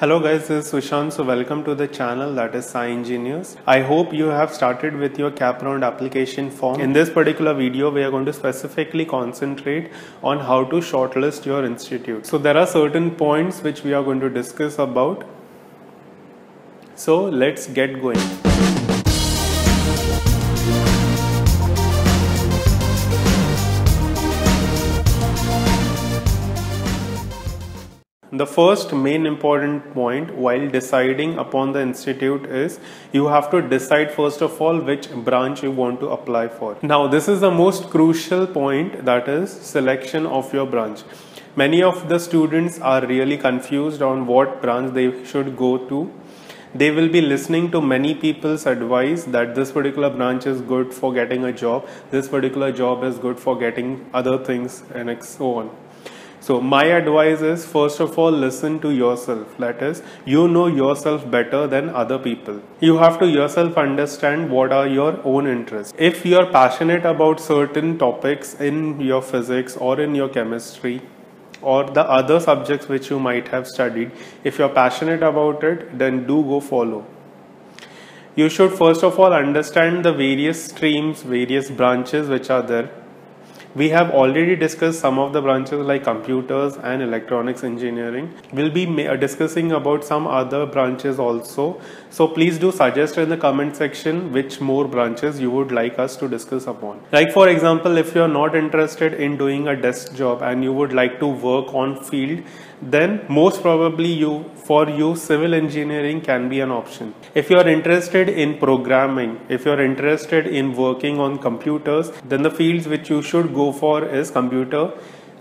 Hello guys, this is Sushant. So welcome to the channel that is Sci Engineers. I hope you have started with your CAP round application form. In this particular video, we are going to specifically concentrate on how to shortlist your institute. So there are certain points which we are going to discuss about. So let's get going. The first main important point while deciding upon the institute is you have to decide first of all which branch you want to apply for. Now this is the most crucial point that is selection of your branch. Many of the students are really confused on what branch they should go to. They will be listening to many people's advice that this particular branch is good for getting a job, this particular job is good for getting other things and so on. So my advice is first of all listen to yourself. That is, you know yourself better than other people. You have to yourself understand what are your own interests. If you are passionate about certain topics in your physics or in your chemistry, or the other subjects which you might have studied, if you're passionate about it, then do go follow. You should first of all understand the various streams, various branches which are there we have already discussed some of the branches like computers and electronics engineering. We'll be discussing about some other branches also. So please do suggest in the comment section which more branches you would like us to discuss upon. Like for example, if you're not interested in doing a desk job and you would like to work on field, then most probably you for you civil engineering can be an option. If you are interested in programming if you are interested in working on computers then the fields which you should go for is computer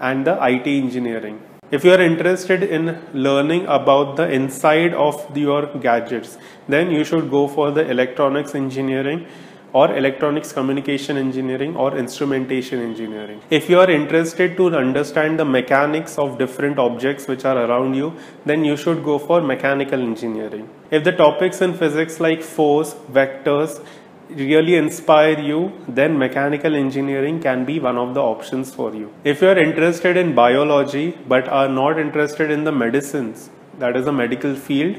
and the IT engineering. If you are interested in learning about the inside of your gadgets then you should go for the electronics engineering or electronics communication engineering or instrumentation engineering. If you are interested to understand the mechanics of different objects which are around you, then you should go for mechanical engineering. If the topics in physics like force, vectors, really inspire you, then mechanical engineering can be one of the options for you. If you are interested in biology but are not interested in the medicines, that is a medical field,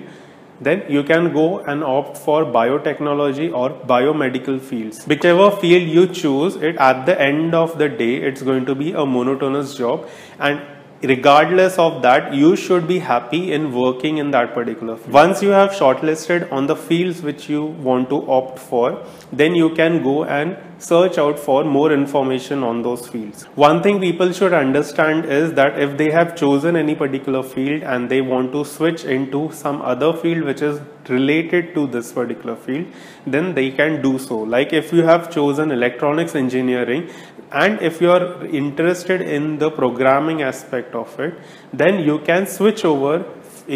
then you can go and opt for biotechnology or biomedical fields. Whichever field you choose, it at the end of the day, it's going to be a monotonous job and regardless of that you should be happy in working in that particular field. once you have shortlisted on the fields which you want to opt for then you can go and search out for more information on those fields. One thing people should understand is that if they have chosen any particular field and they want to switch into some other field which is related to this particular field then they can do so. Like if you have chosen electronics engineering and if you are interested in the programming aspect of it then you can switch over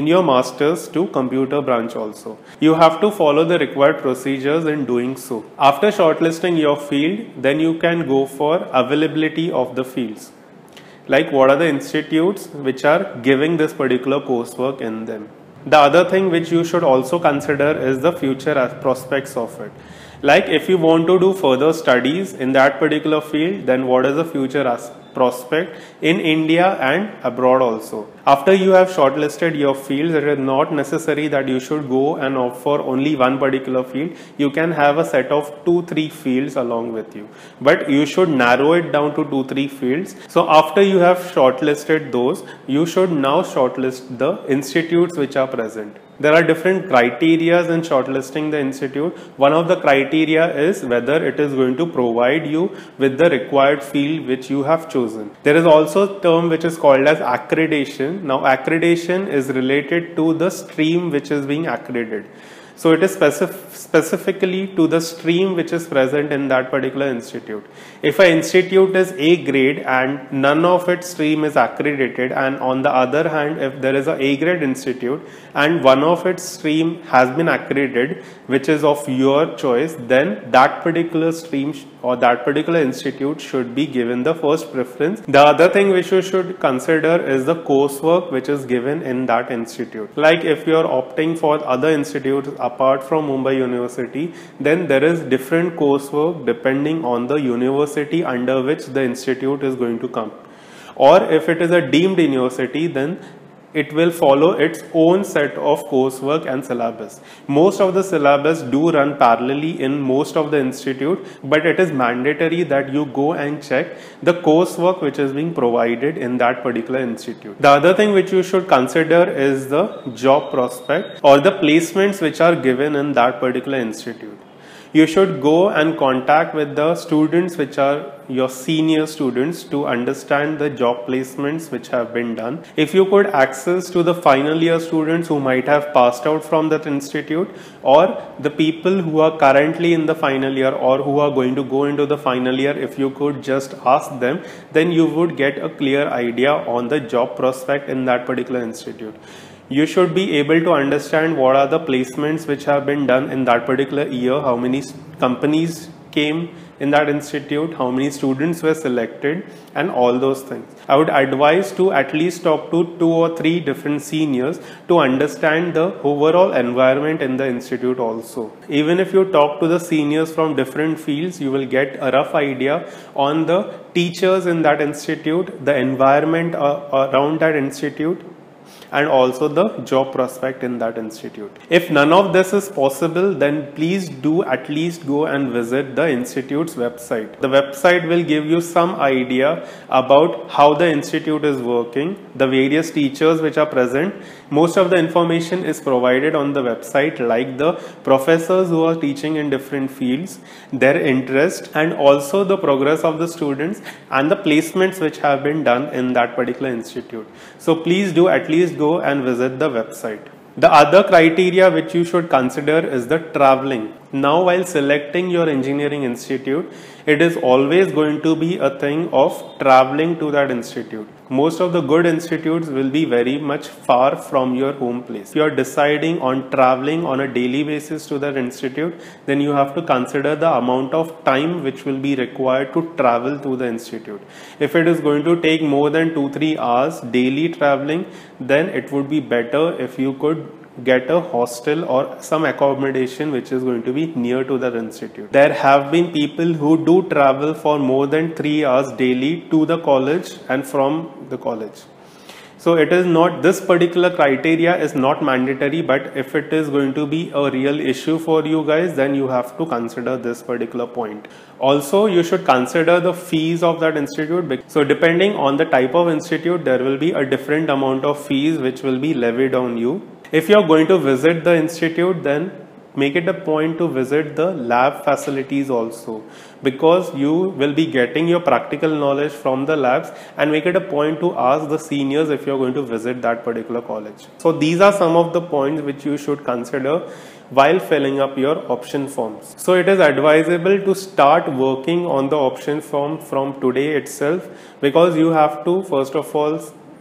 in your masters to computer branch also. You have to follow the required procedures in doing so. After shortlisting your field, then you can go for availability of the fields. Like what are the institutes which are giving this particular coursework in them. The other thing which you should also consider is the future prospects of it. Like if you want to do further studies in that particular field, then what is the future prospect in India and abroad also. After you have shortlisted your fields, it is not necessary that you should go and opt for only one particular field. You can have a set of two, three fields along with you. But you should narrow it down to two, three fields. So after you have shortlisted those, you should now shortlist the institutes which are present. There are different criterias in shortlisting the institute. One of the criteria is whether it is going to provide you with the required field which you have chosen. There is also a term which is called as accreditation. Now accreditation is related to the stream which is being accredited. So it is specif specifically to the stream which is present in that particular institute. If an institute is A grade and none of its stream is accredited and on the other hand if there is a A grade institute and one of its stream has been accredited which is of your choice then that particular stream or that particular institute should be given the first preference. The other thing which you should consider is the coursework which is given in that institute. Like if you are opting for other institutes apart from Mumbai University, then there is different coursework depending on the university under which the institute is going to come. Or if it is a deemed university, then it will follow its own set of coursework and syllabus. Most of the syllabus do run parallelly in most of the institute, but it is mandatory that you go and check the coursework which is being provided in that particular institute. The other thing which you should consider is the job prospect or the placements which are given in that particular institute you should go and contact with the students which are your senior students to understand the job placements which have been done. If you could access to the final year students who might have passed out from that institute or the people who are currently in the final year or who are going to go into the final year, if you could just ask them, then you would get a clear idea on the job prospect in that particular institute you should be able to understand what are the placements which have been done in that particular year, how many companies came in that institute, how many students were selected and all those things. I would advise to at least talk to two or three different seniors to understand the overall environment in the institute also. Even if you talk to the seniors from different fields, you will get a rough idea on the teachers in that institute, the environment uh, around that institute and also the job prospect in that institute. If none of this is possible, then please do at least go and visit the institute's website. The website will give you some idea about how the institute is working, the various teachers which are present. Most of the information is provided on the website like the professors who are teaching in different fields, their interest and also the progress of the students and the placements which have been done in that particular institute. So please do at least go and visit the website. The other criteria which you should consider is the traveling. Now while selecting your engineering institute, it is always going to be a thing of traveling to that institute. Most of the good institutes will be very much far from your home place. If you are deciding on traveling on a daily basis to that institute, then you have to consider the amount of time which will be required to travel to the institute. If it is going to take more than 2-3 hours daily traveling, then it would be better if you could get a hostel or some accommodation which is going to be near to the institute. There have been people who do travel for more than 3 hours daily to the college and from the college. So it is not this particular criteria is not mandatory but if it is going to be a real issue for you guys then you have to consider this particular point. Also you should consider the fees of that institute. So depending on the type of institute there will be a different amount of fees which will be levied on you if you're going to visit the institute, then make it a point to visit the lab facilities also because you will be getting your practical knowledge from the labs and make it a point to ask the seniors if you're going to visit that particular college. So these are some of the points which you should consider while filling up your option forms. So it is advisable to start working on the option form from today itself because you have to first of all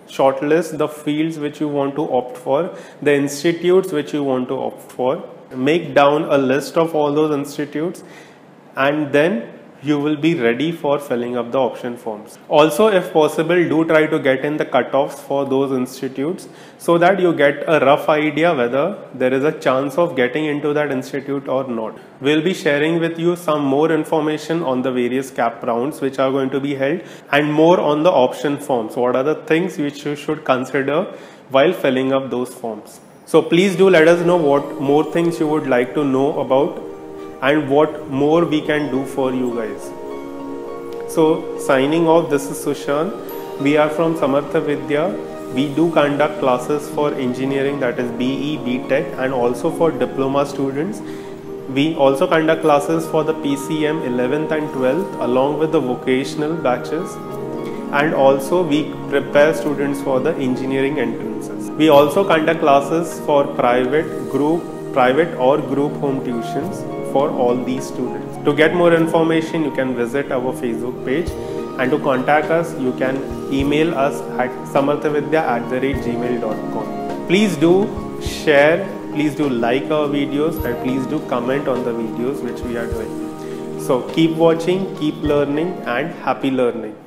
shortlist the fields which you want to opt for, the institutes which you want to opt for, make down a list of all those institutes and then you will be ready for filling up the option forms. Also, if possible, do try to get in the cutoffs for those institutes so that you get a rough idea whether there is a chance of getting into that institute or not. We'll be sharing with you some more information on the various cap rounds which are going to be held and more on the option forms. What are the things which you should consider while filling up those forms. So please do let us know what more things you would like to know about and what more we can do for you guys. So signing off, this is Sushan. We are from Samartha Vidya. We do conduct classes for engineering that is BE, BTech and also for diploma students. We also conduct classes for the PCM 11th and 12th along with the vocational batches and also we prepare students for the engineering entrances. We also conduct classes for private, group, private or group home tuitions for all these students. To get more information, you can visit our Facebook page and to contact us, you can email us at samarthavidya at the rate gmail.com. Please do share, please do like our videos and please do comment on the videos which we are doing. So keep watching, keep learning and happy learning.